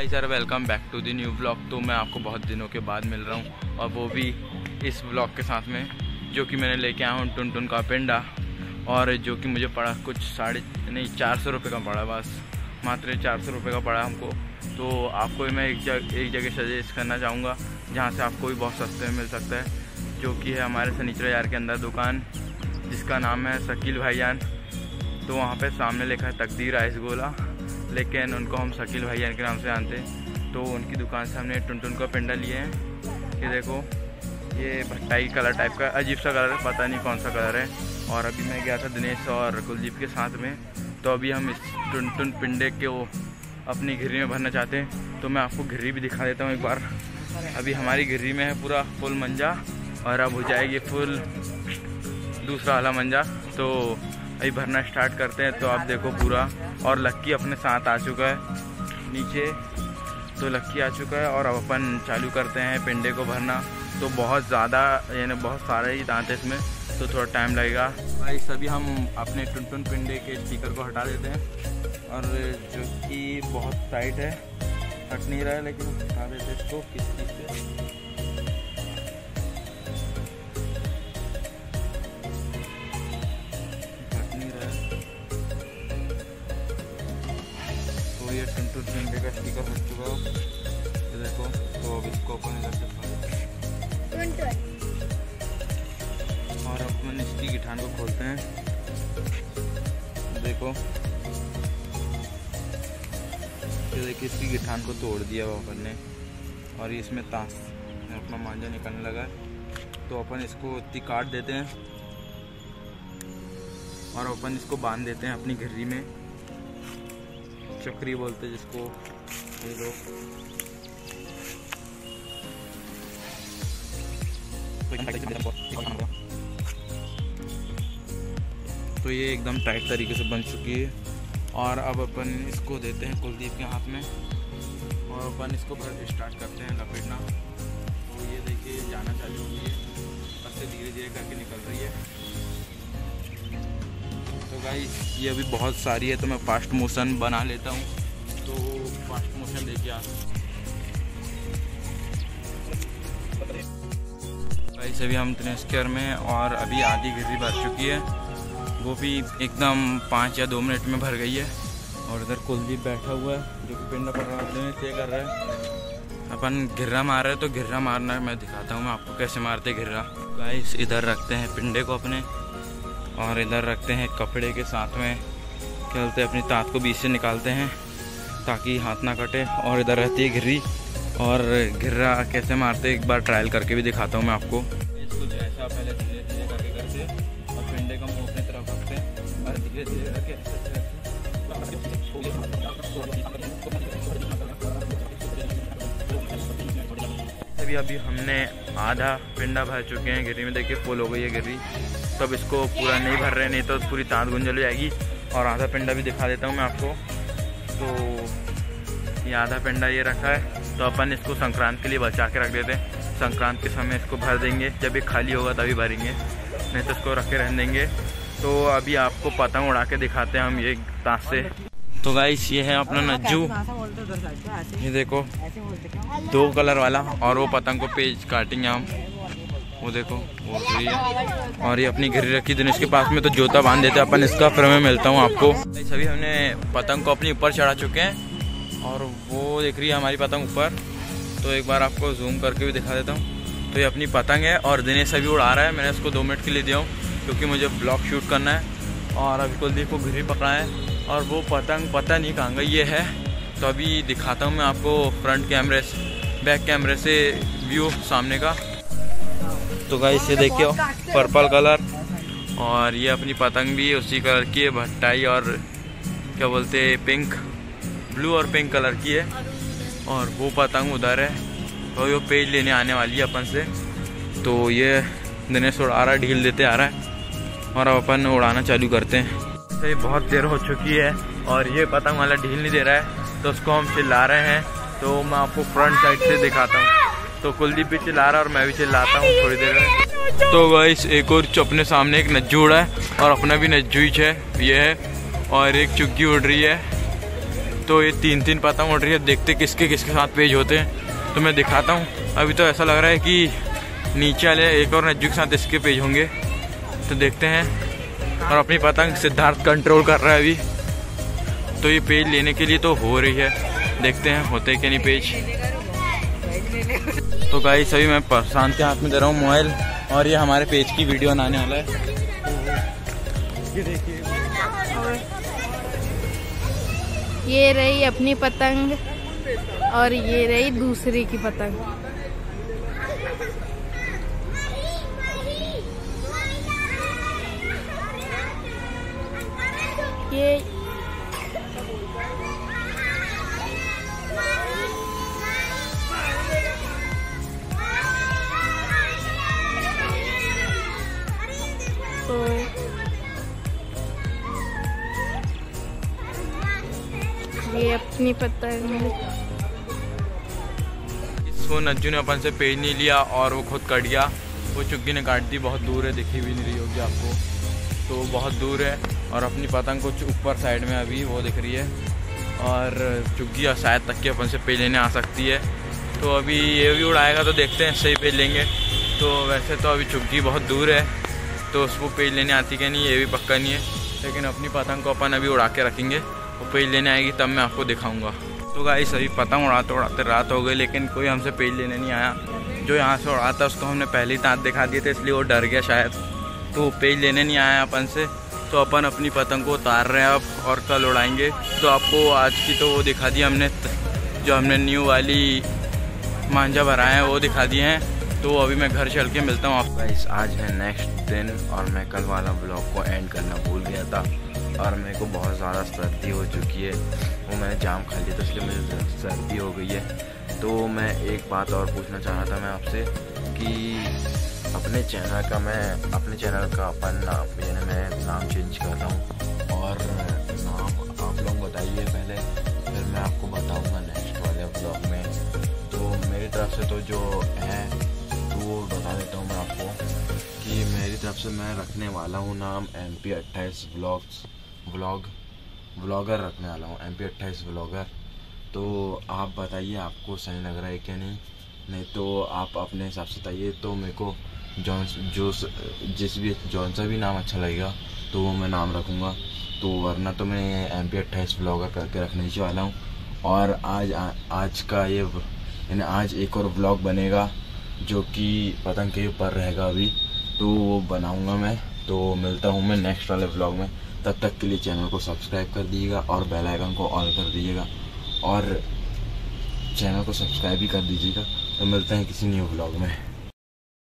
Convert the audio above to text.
Guys sir welcome back to the new blog तो मैं आपको बहुत दिनों के बाद मिल रहा हूँ, और वो भी इस ब्लॉग के साथ में, जो कि मैंने लेके आया हूँ टुन टुन का पेंडा। और जो कि मुझे पड़ा कुछ साढ़े, नहीं, चार सौ रुपये का पड़ा बस। मात्र चार सौ रुपये का पड़ा हमको। तो आपको मैं एक जगह एक जगह सजेस्ट करना चाहूँगा, जहाँ से आपको भी बहुत सस्ते में मिल सकता है, जो कि है हमारे सनीचर यार के अंदर दुकान, जिसका नाम है शकील भाईजान तो वहाँ पे सामने लिखा है तकदीर आइस गोला। लेकिन उनको हम शकील भाईजान के नाम से जानते हैं। तो उनकी दुकान से हमने टुन टुन का पेंडा लिए हैं। ये देखो, ये भट्टाई कलर टाइप का, अजीब सा कलर है, पता नहीं कौन सा कलर है। और अभी मैं गया था दिनेश और कुलदीप के साथ में। तो अभी हम इस टुन टुन पिंडे के वो अपनी घिरी में भरना चाहते हैं। तो मैं आपको घिरी भी दिखा देता हूँ एक बार। अभी हमारी घिरी में है पूरा फुल मंजा और अब हो जाएगी फुल दूसरा वाला मंजा। तो अभी भरना स्टार्ट करते हैं तो आप देखो पूरा। और लक्की अपने साथ आ चुका है। नीचे तो लक्की आ चुका है और अब अपन चालू करते हैं पिंडे को भरना। तो बहुत ज़्यादा, यानी बहुत सारे ही दांत है इसमें तो थोड़ा टाइम लगेगा। भाई सभी हम अपने टुन टुन पिंडे के स्टिकर को हटा देते हैं। और जो कि बहुत टाइट है। हट नहीं रहा है, लेकिन हटा देते इसको किस चीज़ से? ये टुन पिंडे का स्टिकर हट चुका है। देखो तो अब इसको अपन इधर से और अब अपन इसकी गिठान को खोलते हैं। देखो। ये देखिए, इसकी गिठान को तोड़ दिया वो अपन ने। और इसमें ताश अपना मांझा निकलने लगा है। तो अपन इसको इतनी काट देते हैं। और अपन इसको बाँध देते हैं अपनी घर्री में। चक्री बोलते जिसको ये लोग तो ये एकदम टाइट तरीके से बन चुकी है। और अब अपन इसको देते हैं कुलदीप के हाथ में। और अपन इसको भर स्टार्ट करते हैं लपेटना। तो ये देखिए जाना चालू हो गई है। बस से धीरे धीरे करके निकल रही है। तो भाई ये अभी बहुत सारी है तो मैं फास्ट मोशन बना लेता हूँ। तो फास्ट मोशन देखिए आप। भाई सभी हम त्रिस्कर में और अभी आधी गिरी भर चुकी है। वो भी एकदम पाँच या दो मिनट में भर गई है। और इधर कुलदीप बैठा हुआ है, जो कि पिंड तय कर रहा है। अपन घिर्रा मार रहे हैं तो घिर्रा मारना मैं दिखाता हूँ, मैं आपको कैसे मारते घिर्रा। गाइस इधर रखते हैं पिंडे को अपने। और इधर रखते हैं कपड़े के साथ में। क्या खेलते अपनी तात को बीच से निकालते हैं, ताकि हाथ ना कटे। और इधर रहती है घिर्री, और घिर्रा कैसे मारते एक बार ट्रायल करके भी दिखाता हूँ मैं आपको। इसको ऐसा पहले धीरे धीरे करके करते और पिंडे को मुँह अपनी तरफ़ रखते और धीरे धीरे करके अभी अभी हमने आधा पिंडा भर चुके हैं गिरी में देखिए, फुल हो गई है गिरी तो अब इसको पूरा नहीं भर रहे नहीं तो पूरी तांत गुंजल हो जाएगी। और आधा पिंडा भी दिखा देता हूँ मैं आपको। तो ये आधा पिंडा ये रखा है। तो अपन इसको संक्रांत के लिए बचा के रख देते हैं। संक्रांत के समय इसको भर देंगे। जब ये खाली होगा तभी भरेंगे। नहीं तो इसको रख के रहने देंगे। तो अभी आपको पतंग उड़ा के दिखाते हैं हम ये ताश से। तो गाइस ये है अपना नज्जू। ये देखो दो कलर वाला और वो पतंग को पेज काटेंगे हम। वो देखो, वो है। और ये अपनी घिरी रखी दिन इसके पास में तो जोता बाँध देते हैं। अपन इसका फिर मैं मिलता हूँ आपको। सभी हमने पतंग को अपनी ऊपर चढ़ा चुके हैं। और वो देख रही है हमारी पतंग ऊपर। तो एक बार आपको जूम करके भी दिखा देता हूँ। तो ये अपनी पतंग है और दिनेश अभी उड़ा रहा है। मैंने इसको दो मिनट के लिए दिया हूँ, क्योंकि मुझे ब्लॉग शूट करना है। और अभी कुलदीप को घिरी पकड़ा है। और वो पतंग, पता नहीं कहाँ गई ये है। तो अभी दिखाता हूँ मैं आपको फ्रंट कैमरे से बैक कैमरे से व्यू सामने का। तो गाइस ये देखिए पर्पल कलर और ये अपनी पतंग भी उसी कलर की है भट्टाई और क्या बोलते हैं पिंक ब्लू और पिंक कलर की है। और वो पतंग उधर है और वो पेज लेने आने वाली है अपन से। तो ये दिनेश उड़ा रहा है ढील देते आ रहा है और अब अपन उड़ाना चालू करते हैं। तो ये बहुत देर हो चुकी है और ये पतंग वाला ढील नहीं दे रहा है तो उसको हम चिल्ला रहे हैं। तो मैं आपको फ्रंट साइड से दिखाता हूँ। तो कुलदीप भी चिल्ला रहा है और मैं भी चिल्लाता हूँ थोड़ी देर में। तो गाइस एक और अपने सामने एक नज्जू उड़ा है और अपना भी नज्जू ही है ये है और एक चुग्गी उड़ रही है। तो ये तीन तीन पतंग उड़ रही है, देखते किसके किसके साथ पेज होते हैं। तो मैं दिखाता हूँ। अभी तो ऐसा लग रहा है कि नीचे वाले एक और नज्जू के साथ इसके पेज होंगे। तो देखते हैं। और अपनी पतंग सिद्धार्थ कंट्रोल कर रहा है अभी। तो ये पेज लेने के लिए तो हो रही है। देखते हैं, होते कि नहीं पेज। तो गाई सभी मैं प्रशांत के हाथ में दे रहा हूँ मोबाइल, और ये हमारे पेज की वीडियो बनाने वाला है। ये ये रही अपनी पतंग, और ये रही दूसरी की पतंग। ये तो ये अपनी पतंग। इसको नज्जू ने अपन से पेज नहीं लिया और वो खुद कट गया। वो चुग्गी ने काट दी, बहुत दूर है, दिखी भी नहीं रही होगी आपको। तो बहुत दूर है और अपनी पतंग कुछ ऊपर साइड में अभी वो दिख रही है। और चुग्गी और शायद तक के अपन से पेज लेने आ सकती है। तो अभी ये भी उड़ाएगा तो देखते हैं, सही पेज लेंगे। तो वैसे तो अभी चुग्गी बहुत दूर है। तो उसको पेज लेने आती क्या नहीं, ये भी पक्का नहीं है। लेकिन अपनी पतंग को अपन अभी उड़ा के रखेंगे। वो पेज लेने आएगी, तब मैं आपको दिखाऊँगा। तो गाई सभी पतंग उड़ाते उड़ाते रात हो गई, लेकिन कोई हमसे पेज लेने नहीं आया। जो यहाँ से उड़ाता उसको हमने पहले ही दांत दिखा दिए थे, इसलिए वो डर गया शायद। तो पेज लेने नहीं आया अपन से। तो अपन अपनी पतंग को उतार रहे हैं अब, और कल उड़ाएँगे। तो आपको आज की तो वो दिखा दी हमने जो हमने न्यू वाली मांझा भराए हैं, वो दिखा दिए हैं। तो अभी मैं घर चल के मिलता हूँ आपको गाइस आज है नेक्स्ट दिन और मैं कल वाला ब्लॉग को एंड करना भूल गया था और मेरे को बहुत ज़्यादा सर्दी हो चुकी है। वो मैंने जाम खा लिया था, इसलिए मुझे सर्दी हो गई है। तो मैं एक बात और पूछना चाह रहा था मैं आपसे कि अपने चैनल का मैं, अपने चैनल का अपन नाम, यानी मैं नाम चेंज कर रहा हूँ और नाम आप लोग बताइए पहले, फिर मैं आपको बताऊँगा नेक्स्ट वाले ब्लॉग में। तो मेरी तरफ़ से तो जो है तरफ़ से मैं रखने वाला हूँ नाम एम पी अट्ठाईस ब्लॉग्स ब्लॉग ब्लॉगर रखने वाला हूँ एम पी अट्ठाईस ब्लॉगर तो आप बताइए आपको सही लग रहा है क्या नहीं? नहीं तो आप अपने हिसाब से बताइए तो मेरे को जौन जो जिस भी जौन सा भी नाम अच्छा लगेगा तो वो मैं नाम रखूँगा। तो वरना तो मैं एम पी अट्ठाईस ब्लॉगर करके रखने ही वाला हूँ। और आज आ, आज का ये यानी आज एक और ब्लॉग बनेगा जो कि पतंग के ऊपर रहेगा अभी। तो वो बनाऊँगा मैं। तो मिलता हूँ मैं नेक्स्ट वाले ब्लॉग में। तब तक के लिए चैनल को सब्सक्राइब कर दीजिएगा और बेल आइकन को ऑल कर दीजिएगा। और चैनल को सब्सक्राइब भी कर दीजिएगा। तो मिलते हैं किसी न्यू ब्लॉग में।